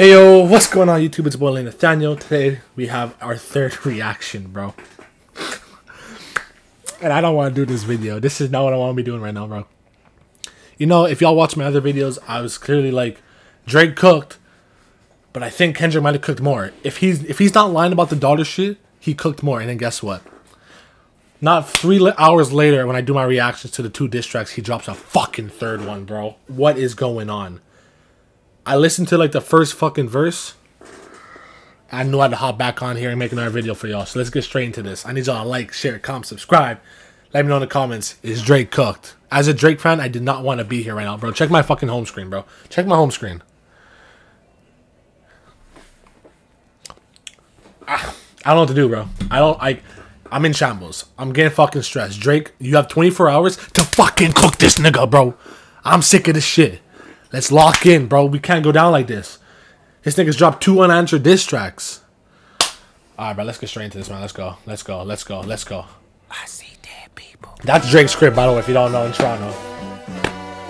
Hey yo, what's going on YouTube? It's Boy Nathaniel. Today we have our third reaction, bro. And I don't want to do this video. This is not what I want to be doing right now, bro. You know, if y'all watch my other videos, I was clearly like, Drake cooked, but I think Kendrick might have cooked more. If he's if he's not lying about the daughter shit, he cooked more. And then guess what? Not three hours later, when I do my reactions to the two diss tracks, he drops a fucking third one, bro. What is going on? I listened to like the first fucking verse. I knew I had to hop back on here and make another video for y'all. So let's get straight into this. I need y'all to like, share, comment, subscribe. Let me know in the comments, is Drake cooked? As a Drake fan, I did not want to be here right now, bro. Check my fucking home screen, bro. Check my home screen. Ah, I don't know what to do, bro. I don't, I, I'm in shambles. I'm getting fucking stressed. Drake, you have 24 hours to fucking cook this nigga, bro. I'm sick of this shit. Let's lock in, bro. We can't go down like this. This nigga's dropped two unanswered diss tracks. Alright, bro. Let's get straight into this, man. Let's go. Let's go. Let's go. Let's go. I see dead people. That's Drake's script, by the way, if you don't know, in Toronto.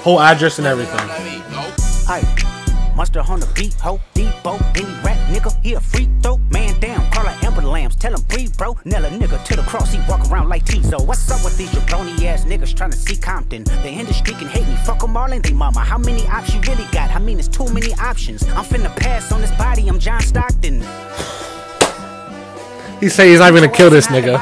Whole address and everything. Hi. Monster on the beat, ho, Debo, any rap nigga, he a free throw, man down, call her Amber Lambs, tell him breathe, bro, Nella nigga to the cross, he walk around like Tizo. What's up with these jabroni ass niggas trying to see Compton? The industry can hate me, fuck them all and they mama. How many options you really got? I mean, it's too many options. I'm finna pass on this body, I'm John Stockton. He say he's not gonna kill this nigga.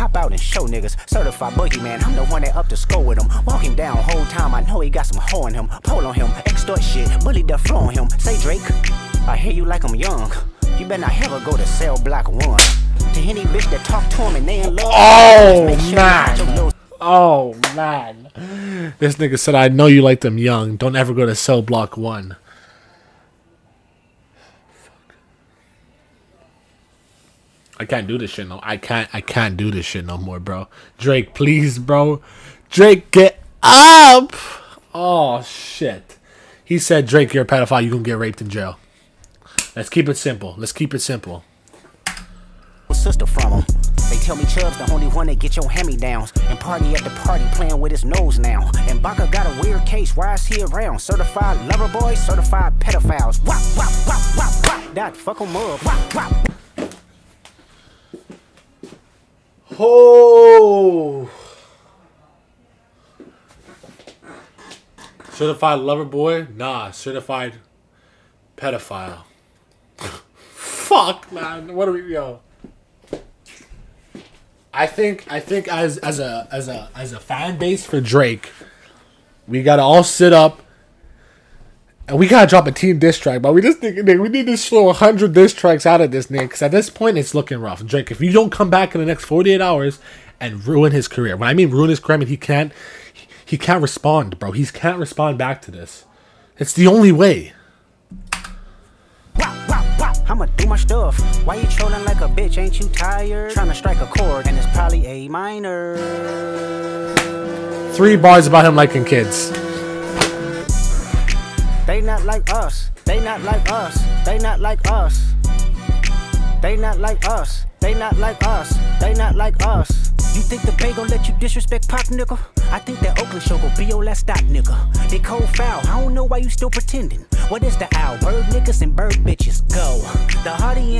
Sometimes you gotta pop out and show niggas. Certified boogeyman, I'm the one that up to score with him. Walking down whole time, I know he got some hoe in him. Pole on him, extort shit, bully the flow on him. Say Drake, I hear you like I'm young. You better not ever go to cell block one. To any bitch that talk to him and they in love. Oh man. Oh man. This nigga said I know you like them young. Don't ever go to cell block one. I can't do this shit no. I can't. I can't do this shit no more, bro. Drake, please, bro. Drake, get up. Oh shit. He said, Drake, you're a pedophile. You gonna get raped in jail. Let's keep it simple. Let's keep it simple. Sister from him. They tell me Chubb's the only one that get your hand-me-downs And party at the party playing with his nose now And Baka got a weird case, why is he around? Certified lover boy, certified pedophiles Wop, wop, wop, wop, wop That fuck em up, wop, wop Oh. Certified lover boy? Nah, certified pedophile. Fuck, man. What are we yo? I think I think as as a as a as a fan base for Drake, we gotta all sit up and we gotta drop a team diss track, but we just think we need to slow hundred diss tracks out of this nigga. Because at this point, it's looking rough. Drake, if you don't come back in the next forty eight hours and ruin his career, when I mean ruin his career, I mean he can't he can't respond, bro. He can't respond back to this. It's the only way. I'ma do my stuff. Why you trolling like a bitch? Ain't you tired? Trying to strike a chord, and it's probably A minor. Three bars about him liking kids. They not like us. They not like us. They not like us. They not like us. They not like us. They not like us. You think the Bay gon' let you disrespect Pop, nigga? I think that Oakland show gon' be your last stop, nigga. They cold foul, I don't know why you still pretending. What is the owl? Bird niggas and bird bitches, go.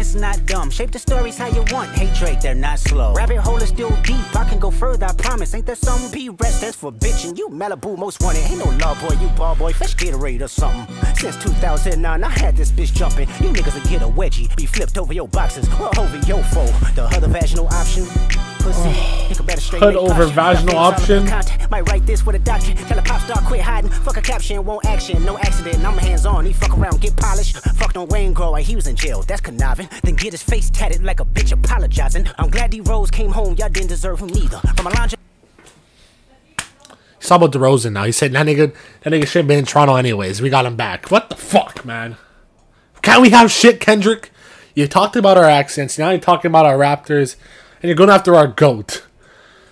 Audience not dumb, shape the stories how you want. Hey Drake, they're not slow. Rabbit hole is still deep, I can go further, I promise. Ain't there some B rest that's for bitching? You Malibu most wanted, ain't no law boy, you ball boy, fresh Gatorade or something. Since 2009, I had this bitch jumping. You niggas will get a wedgie, be flipped over your boxes, or over your foe. The other vaginal option pussy. Oh. Hood over vaginal option. Might write this with a doctor. Tell a pop star quit hiding. Fuck a caption, won't action. No accident. I'm hands on. He fuck around, get polished. Fucked on Wayne Grow. He was in jail. That's conniving. Then get his face tatted like a bitch apologizing. I'm glad D Rose came home. Y'all didn't deserve him neither. From a lounge. He's talking about DeRozan now. He said that nigga, that nigga should have been in Toronto anyways. We got him back. What the fuck, man? Can't we have shit, Kendrick? You talked about our accents. Now you're talking about our Raptors and you're going after our goat.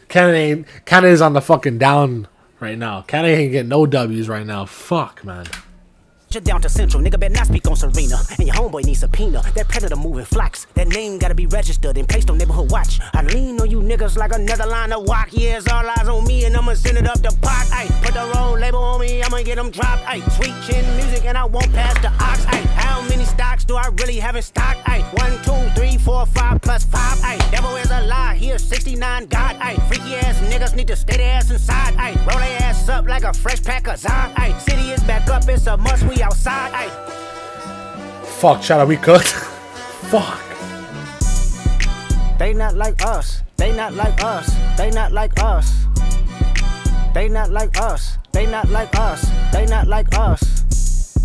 Canada Canada's on the fucking down right now. Canada ain't getting no W's right now. Fuck, man. Shut down to Central, nigga better not speak on Serena. And your homeboy needs subpoena. That predator moving flocks. That name gotta be registered and placed on neighborhood watch. I lean niggas like another line of walk. Yeah, it's all eyes on me and I'ma send it up the pot. Ay, put the roll label on me, I'ma get them dropped. Ay, sweet chin music and I won't pass the ox. Ay, how many stocks do I really have in stock? Ay, one, two, three, four, five plus five. Ay, devil is a lie. Here, 69 God. Ay, freaky ass niggas need to stay their ass inside. Ay, roll their ass up like a fresh pack of Zod. Ay, city is back up, it's a must. We outside. Ay. Fuck, shout out, we cooked. Fuck. They not like us. They not like us. They not like us. They not like us. They not like us. They not like us.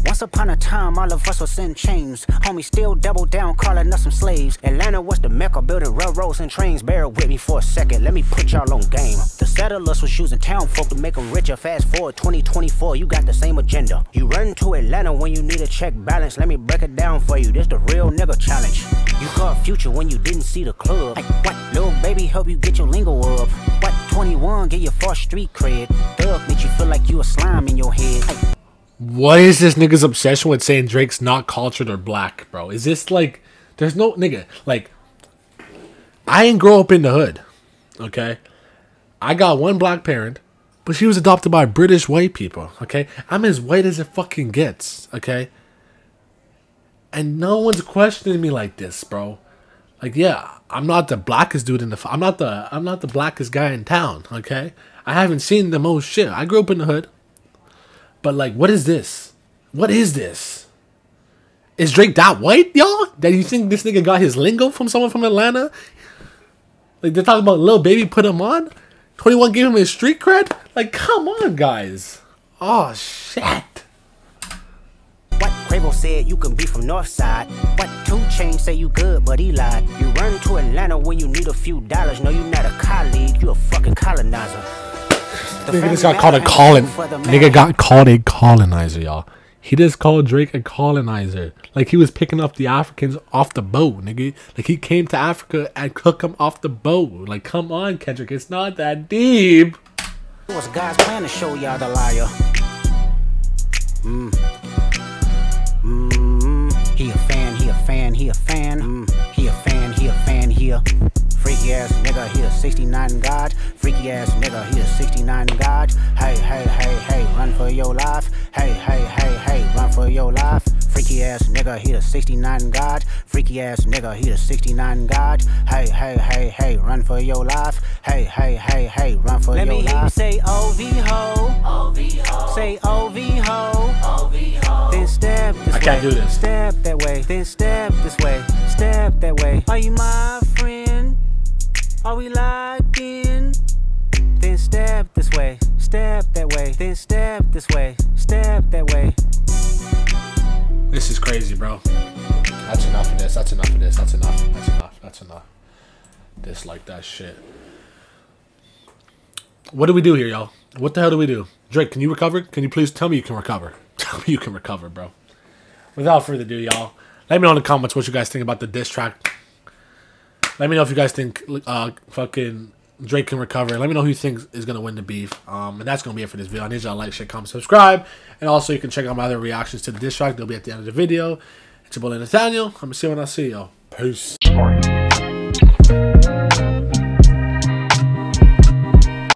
Once upon a time, all of us was in chains. Homie still double down, calling us some slaves. Atlanta was the mecca, building railroads and trains. Bear with me for a second, let me put y'all on game. The settlers was using town folk to make them richer. Fast forward 2024, you got the same agenda. You run to Atlanta when you need a check balance. Let me break it down for you. This the real nigga challenge. You caught future when you didn't see the club. What? Little baby help you get your lingo up. What? 21 get your first street cred. Thug make you feel like you a slime in your head. What is this nigga's obsession with saying Drake's not cultured or black, bro? Is this like, there's no nigga like, I ain't grow up in the hood, okay? I got one black parent, but she was adopted by British white people, okay? I'm as white as it fucking gets, okay? And no one's questioning me like this, bro. Like, yeah, I'm not the blackest dude in the. I'm not the. I'm not the blackest guy in town. Okay, I haven't seen the most shit. I grew up in the hood. But like, what is this? What is this? Is Drake that white, y'all? That you think this nigga got his lingo from someone from Atlanta? Like they're talking about little Baby put him on. Twenty One gave him his street cred. Like, come on, guys. Oh shit. What Quavo said you can be from Northside. What Two Chains say you good, but he lied. You run to Atlanta when you need a few dollars. No, you not a colleague, you a fucking colonizer. Nigga just got called a colon. Nigga got called a colonizer, y'all. He just called Drake a colonizer. Like he was picking up the Africans off the boat, nigga. Like he came to Africa and took them off the boat. Like, come on, Kendrick. It's not that deep. It was God's plan to show y'all the liar. Mm. Mm. He a fan, he a fan, he a fan. Mm. He a fan, he a fan, he a freaky ass nigga. He 69 God. Freaky ass nigga. He a 69 God. Hey, hey, hey, hey, run for your life. Hey, hey, hey, hey, run for your life. Freaky ass nigga. He a 69 God. Freaky ass nigga. He a 69 God. Hey, hey, hey, hey, run for your life. Hey, hey, hey, hey, run for Let your me life. hear you say OV ho. Say OV ho. Then step this I way. can't do this. Step that way. Then step this way. Step that way. Are you my that step this way. Step that way. This is crazy, bro. That's enough of this. That's enough of this. That's enough. That's enough. That's enough. Dislike that shit. What do we do here, y'all? What the hell do we do? Drake, can you recover? Can you please tell me you can recover? Tell me you can recover, bro. Without further ado, y'all, let me know in the comments what you guys think about the diss track. Let me know if you guys think uh fucking Drake can recover. Let me know who you think is gonna win the beef. Um, and that's gonna be it for this video. I need y'all to like, share, comment, subscribe, and also you can check out my other reactions to the diss track. They'll be at the end of the video. It's your boy Nathaniel. I'm gonna see you when I see y'all. Peace.